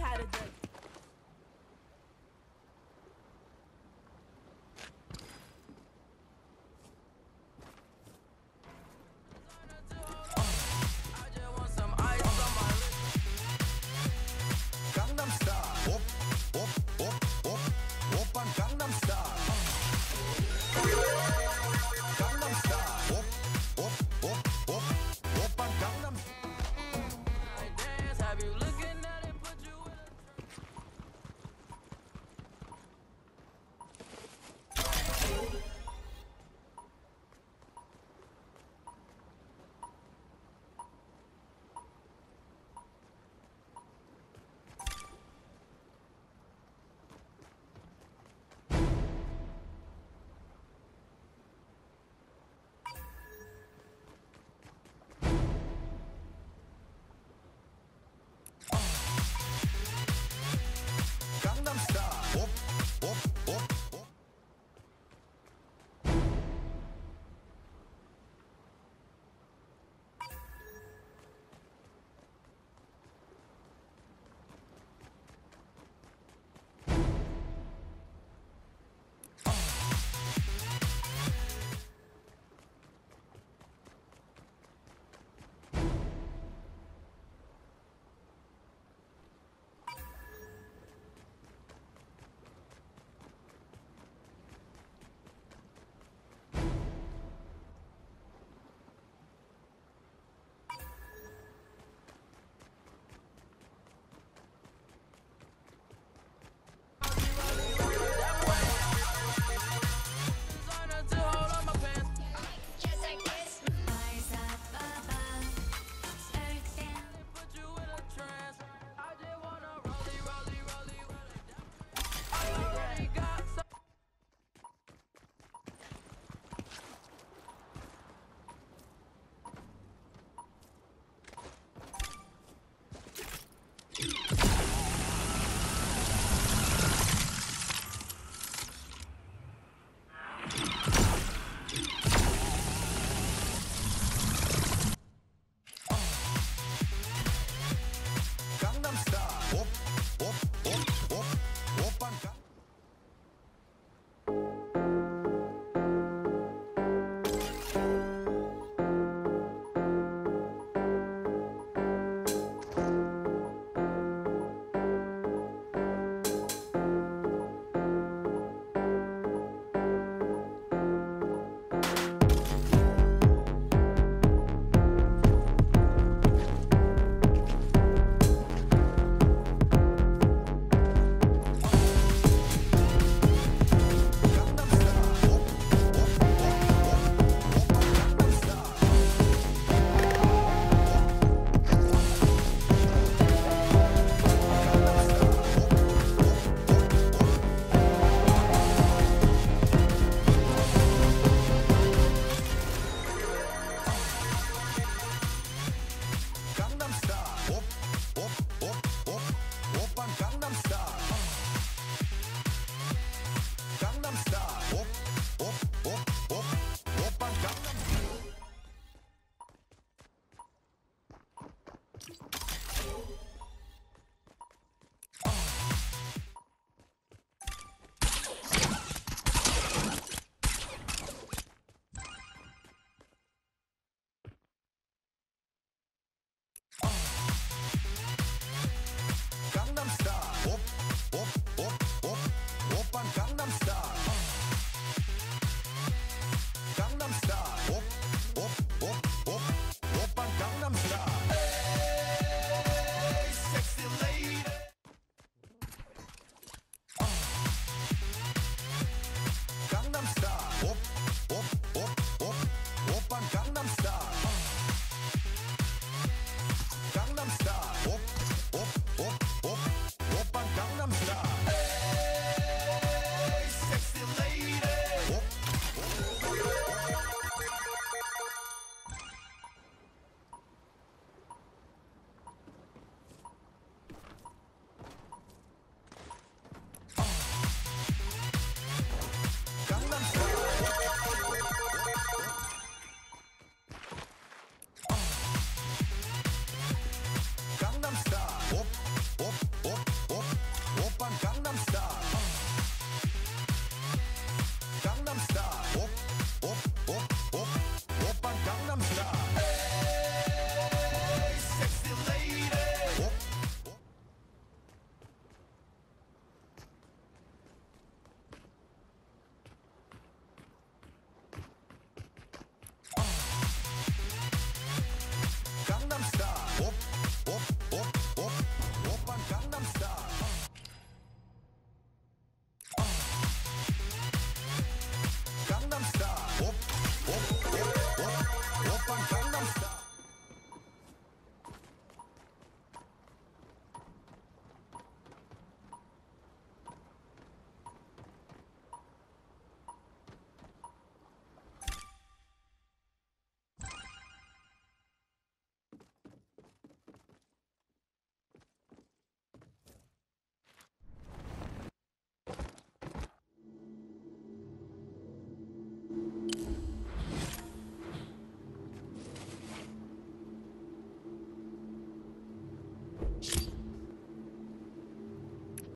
How to duck.